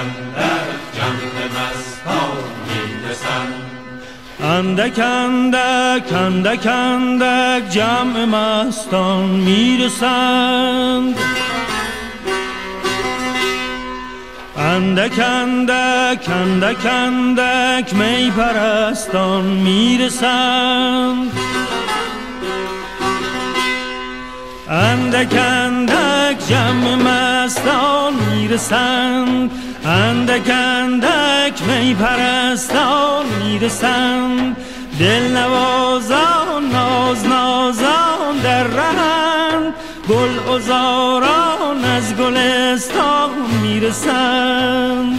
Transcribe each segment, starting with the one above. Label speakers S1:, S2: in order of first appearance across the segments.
S1: اندر جمع مستان اندک اندک اندک اندک جمع مستان می‌رسند. اندک اندک اندک اندک می پرستان می‌رسند. اندک اندک جمع مستان می‌رسند. اندک اندک می پرستان می‌رسند دل نوازان ناز نازان در رهند گل ازاران از گلستان می‌رسند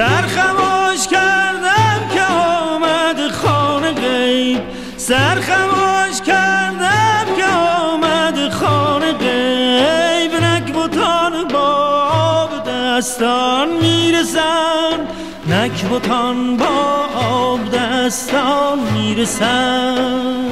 S1: سر خموش کردم که آمد خانه غیب. سر خموش کردم که آمد خانه غیب. نکبتان با آب دستان می‌رسن. نکبتان با آب دستان می‌رسن.